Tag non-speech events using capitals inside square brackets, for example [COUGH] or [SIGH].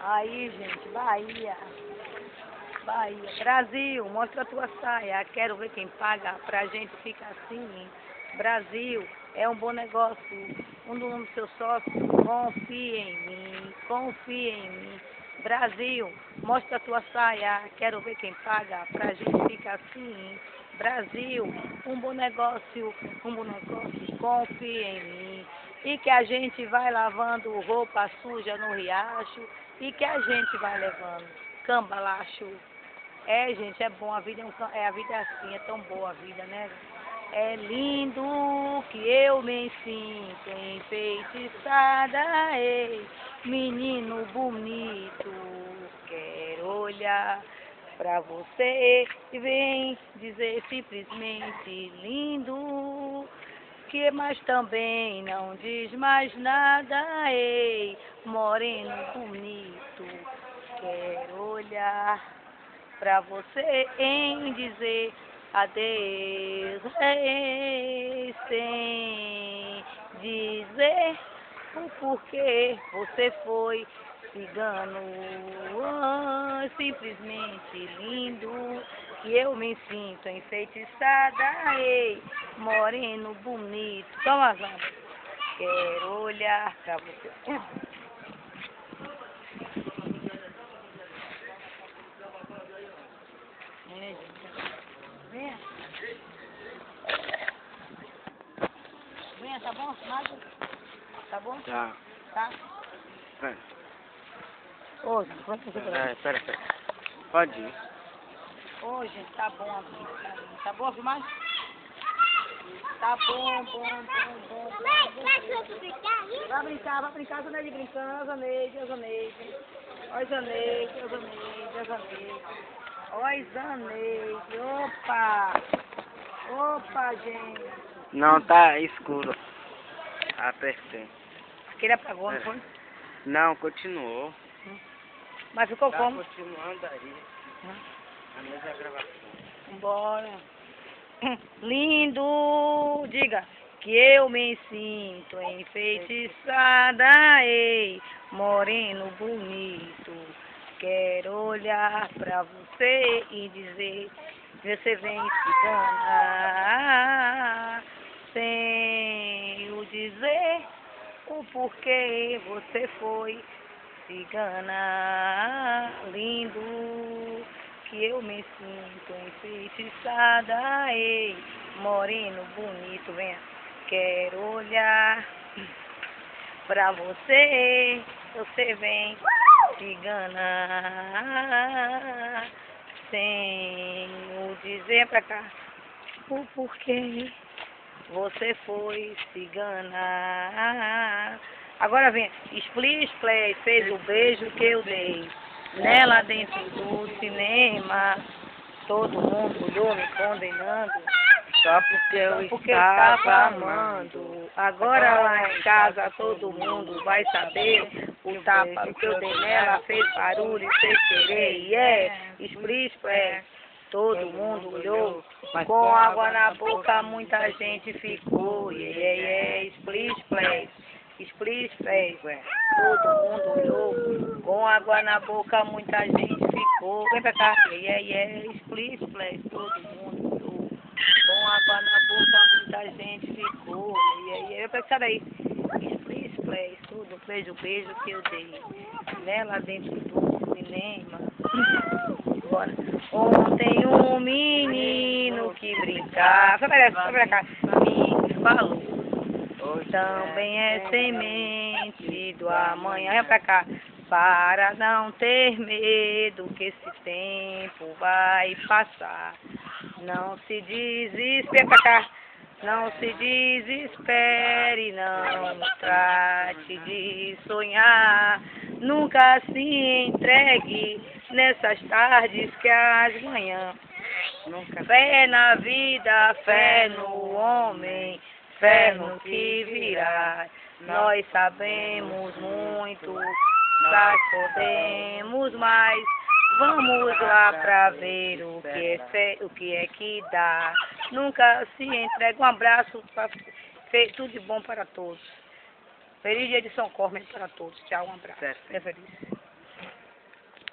Aí, gente, Bahia. Bahia. Brasil, mostra a tua saia. Quero ver quem paga pra gente ficar assim. Brasil, é um bom negócio. Um dos seus sócios, confia em mim, confia em mim. Brasil, mostra a tua saia. Quero ver quem paga pra gente ficar assim. Brasil, um bom negócio, um bom negócio, confia em mim. E que a gente vai lavando roupa suja no riacho e que a gente vai levando cambalacho. É, gente, é bom, a vida é, um, é a vida é assim, é tão boa a vida, né? É lindo que eu me sinto enfeitiçada, ei, menino bonito, quero olhar pra você e vem dizer simplesmente lindo que mas também não diz mais nada, ei, moreno bonito, quero olhar pra você em dizer adeus, ei, sem dizer o porquê você foi cigano, ah, simplesmente lindo, que eu me sinto enfeitiçada, ei, moreno bonito, toma Zana. quero olhar pra você. Venha, tá bom? Nada? Tá bom? Tá. Tá? Vai. Ô, gente, fazer pra É, pera, pera. Pode ir. Ô, gente, tá bom a filmagem. Tá bom a filmagem? Tá bom, bom, bom, bom. bom. Vai brincar, vai brincar, Zaneide brincando, Zaneide, Zaneide. Oi, Zaneide, Zaneide, Zaneide. Oi, Zaneide, opa. Opa, gente. Não, tá escuro. Apertei. Aquele apagou, não foi? Não, continuou. Mas ficou Tá como? continuando aí. A mesma gravação. Bora. [CLEARS THROAT] Lindo, diga que eu me sinto enfeitiçada, ei, moreno bonito. Quero olhar pra você e dizer, você vem cigana, sem o dizer o porquê você foi cigana, lindo que eu me sinto enfeitiçada, ei, moreno bonito, venha, quero olhar pra você, você vem, cigana, sem o dizer pra cá, o porquê você foi cigana. Agora vem, Split Play fez o beijo que eu dei. Nela dentro do cinema, todo mundo olhou me condenando. Só porque eu Porque eu estava estava amando. Agora lá em casa todo mundo vai saber. O tapa que eu dei nela fez barulho sem querer. E é, Split Play. Todo mundo olhou. Com água na boca muita gente ficou. E é, é, Split Play. Split Play. Todo mundo olhou. Com água na boca muita gente ficou. Vem pra cá. E é, é, Split Play. Todo mundo olhou. Com água na boca muita gente ficou. E aí, eu pensei daí. Split Play. Tudo. Beijo, beijo que eu dei. Nela dentro do cinema. Bora. Ontem um menino que brincava. Vai pra cá. Me falou. Também é semente do amanhã. Vem pra cá. Para não ter medo que esse tempo vai passar. Não se desespere pra cá. Não se desespere, não trate de sonhar. Nunca se entregue nessas tardes que as manhãs. Nunca Fé na vida, fé no homem, fé no que virá. Nós sabemos muito, nós podemos mais. Vamos lá pra ver o que é fé, o que é que dá. Nunca se entrega. Um abraço, pra, tudo de bom para todos. Feliz dia de São Cosme para todos. Tchau, um abraço. Certo. É feliz.